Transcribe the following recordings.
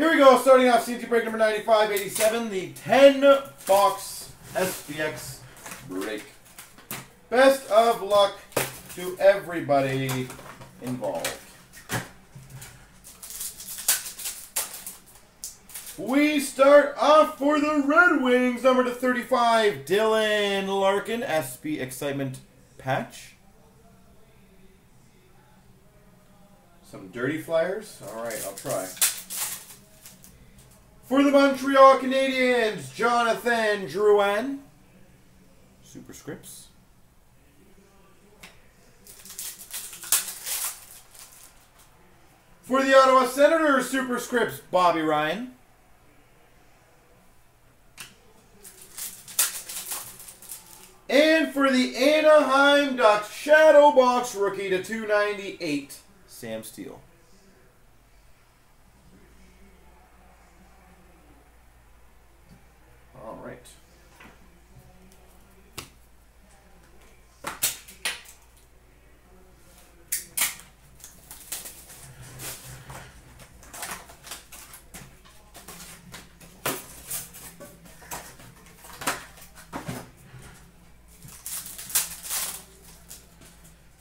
Here we go, starting off CNC break number 9587, the 10 box SPX break. Best of luck to everybody involved. We start off for the Red Wings, number to 35, Dylan Larkin, SP Excitement Patch. Some dirty flyers. All right, I'll try. For the Montreal Canadiens, Jonathan Drouin. Superscripts. For the Ottawa Senators, Superscripts, Bobby Ryan. And for the Anaheim Ducks, Shadow Box rookie to 298, Sam Steel. All right.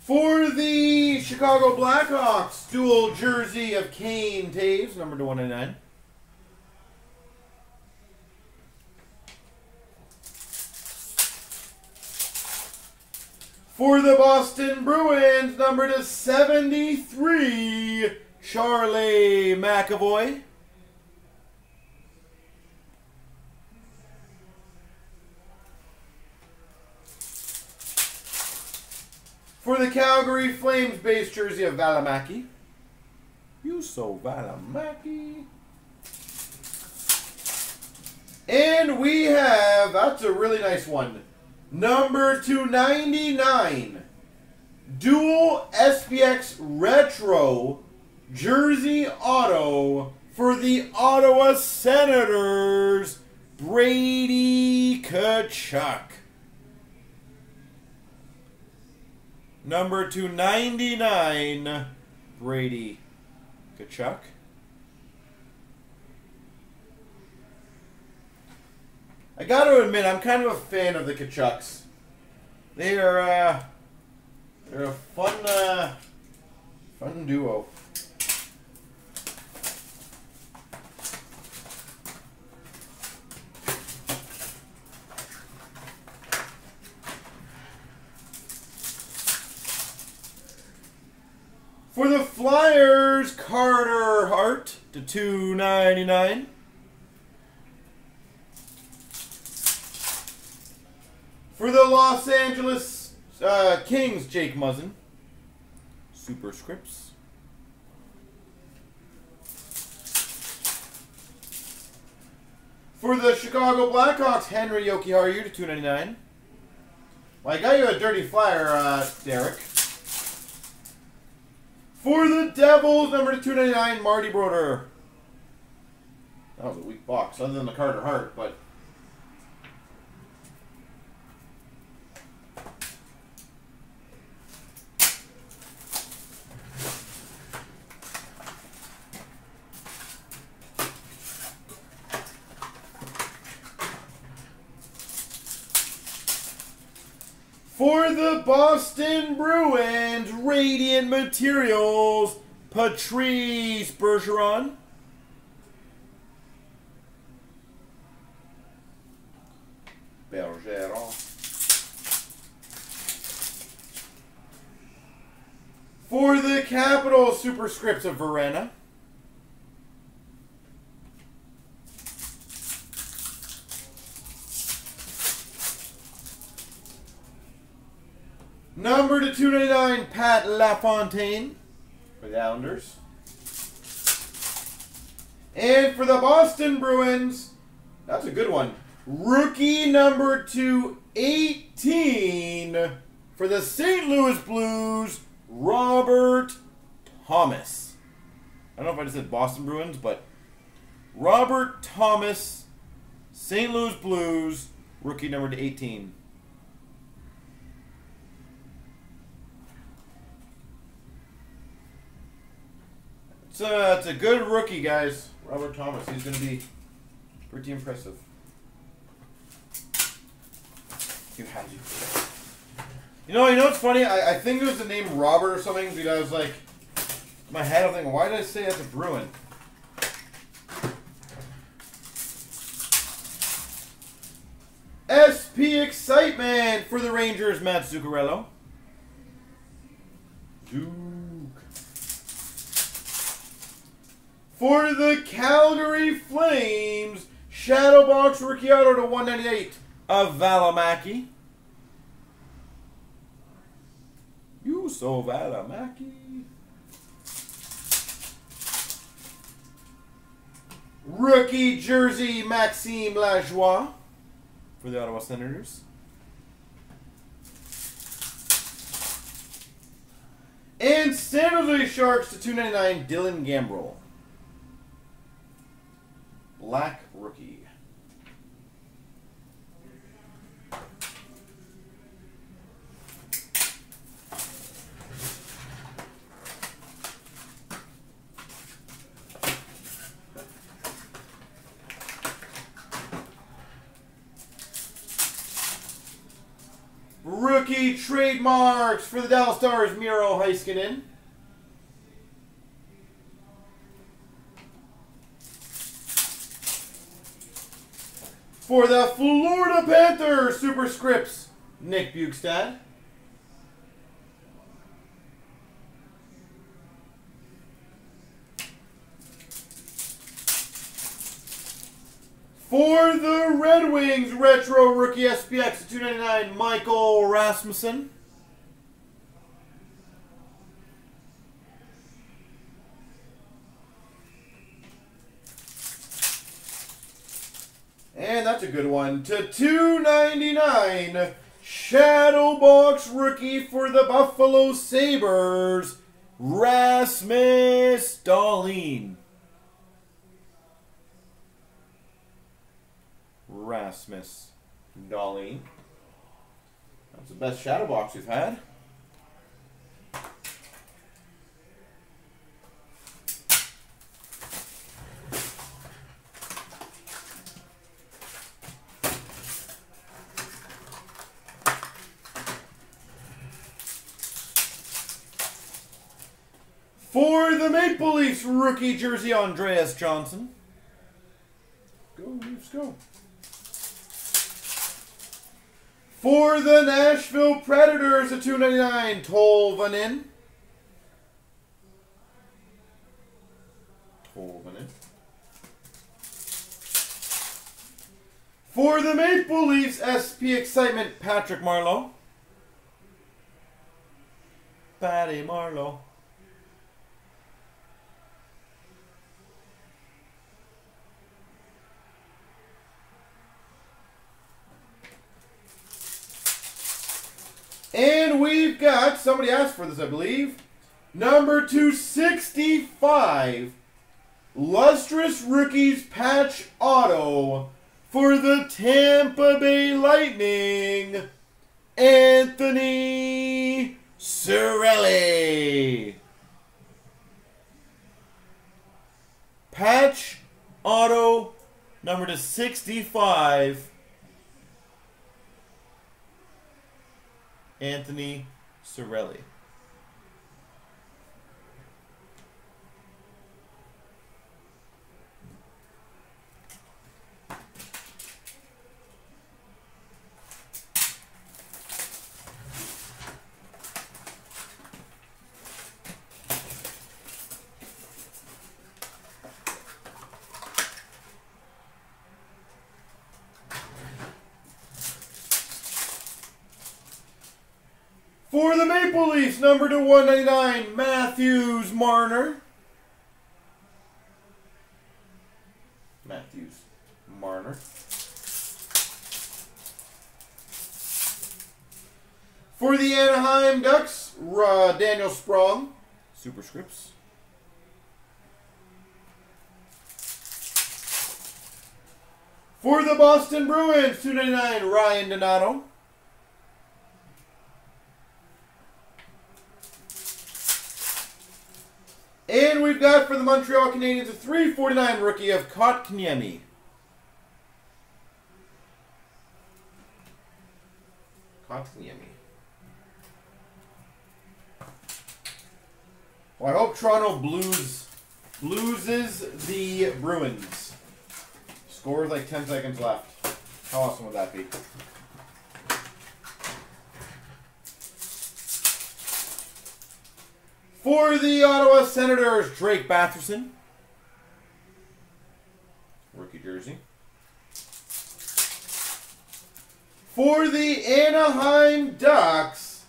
For the Chicago Blackhawks, dual jersey of Kane Toews, number to 199. For the Boston Bruins, number to 73, Charlie McAvoy. For the Calgary Flames base jersey of Valimaki. Juuso Valimaki. And we have, that's a really nice one. Number 299. Dual SPX Retro Jersey Auto for the Ottawa Senators, Brady Tkachuk. Number 299, Brady Tkachuk. I got to admit, I'm kind of a fan of the Tkachuks. They are, uh, they're a fun, uh, fun duo. For the Flyers, Carter Hart to 299. For the Los Angeles uh, Kings, Jake Muzzin. Superscripts. For the Chicago Blackhawks, Henry Jokiharju to 299. Well, I got you a dirty flyer, uh, Derek. For the Devils, number 299, Marty Brodeur. That was a weak box, other than the Carter Hart, but For the Boston Bruins, Radiant Materials, Patrice Bergeron. Bergeron. For the Capital Superscripts of Vrana. Number to 299, Pat LaFontaine for the Islanders. And for the Boston Bruins, that's a good one. Rookie number 218 for the St. Louis Blues, Robert Thomas. I don't know if I just said Boston Bruins, but Robert Thomas, St. Louis Blues, rookie number to 18. It's a, it's a good rookie, guys. Robert Thomas. He's going to be pretty impressive. You had you. You know, you know what's funny? I, I think it was the name Robert or something because I was like, my head I'm thinking, why did I say that's a Bruin? SP excitement for the Rangers, Matt Zuccarello. Duke. For the Calgary Flames, Shadowbox rookie auto to 198 of Valimaki. Juuso Valimaki. Rookie jersey, Maxime Lajoie for the Ottawa Senators. And San Jose Sharks to 299, Dylan Gambrell. Black rookie. Rookie trademarks for the Dallas Stars, Miro Heiskanen. For the Florida Panthers, Superscripts, Nick Bjugstad. For the Red Wings, Retro Rookie SPX 299, Michael Rasmussen. One. To 299, Shadowbox Rookie for the Buffalo Sabres, Rasmus Dahlin. Rasmus Dahlin. That's the best shadow box we've had. For the Maple Leafs rookie jersey, Andreas Johnsson. Go, Leafs, go. For the Nashville Predators, a 299, Tolvanen. Tolvanen. For the Maple Leafs, SP Excitement, Patrick Marleau. Patty Marleau. And got, somebody asked for this, I believe, number 265, Lustrous Rookies Patch Auto for the Tampa Bay Lightning, Anthony Cirelli. Patch Auto number to 65 Anthony Cirelli. For the Maple Leafs, number to 199, Matthews Marner. Matthews Marner. For the Anaheim Ducks, uh, Daniel Sprong. Superscripts. For the Boston Bruins, 299, Ryan Donato. We've got for the Montreal Canadiens a 349 rookie of Kotkaniemi. Kotkaniemi. Well, I hope Toronto Blues loses the Bruins. Scores like 10 seconds left. How awesome would that be? For the Ottawa Senators, Drake Batherson. Rookie jersey. For the Anaheim Ducks,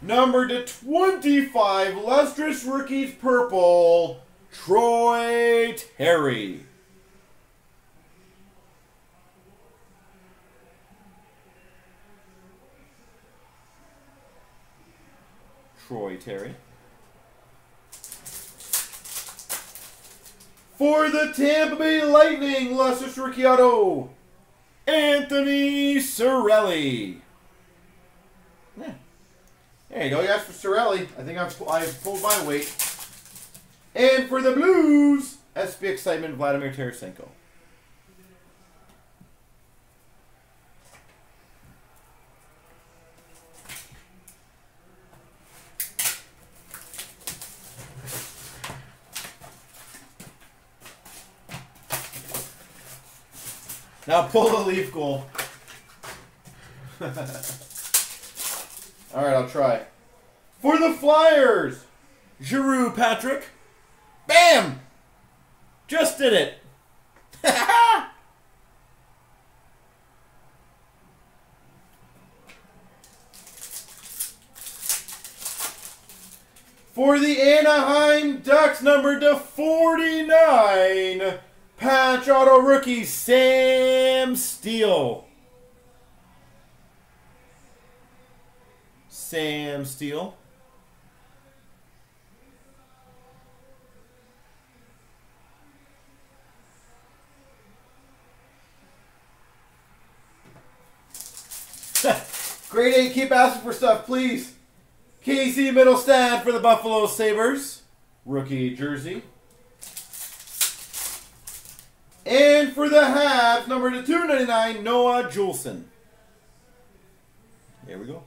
number to 25, lustrous rookies purple, Troy Terry. Troy Terry. For the Tampa Bay Lightning, rookie auto, Anthony Cirelli. Yeah. There you go. Asked for Cirelli. I think I've, I've pulled my weight. And for the Blues, SP Excitement, Vladimir Tarasenko. Now pull the leaf goal. Alright, I'll try. For the Flyers, Giroux Patrick. Bam! Just did it. For the Anaheim Ducks, number to 49, Patch Auto Rookie, Sam Steel. Sam Steel. Grade 8, keep asking for stuff, please. Casey Mittelstadt for the Buffalo Sabres. Rookie jersey. And for the Habs, number to 299, Noah Juulsen. There we go.